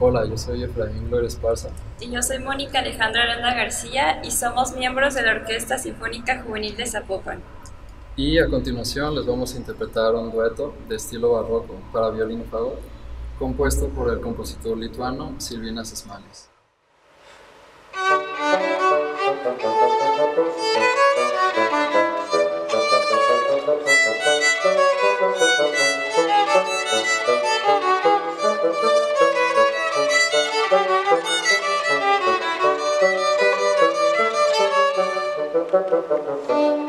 Hola, yo soy Efraín Gloria Esparza. Y yo soy Mónica Alejandra Aranda García y somos miembros de la Orquesta Sinfónica Juvenil de Zapopan. Y a continuación les vamos a interpretar un dueto de estilo barroco para violín y fagot, compuesto por el compositor lituano Silvinas Smalis. Música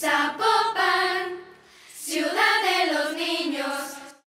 Sapo!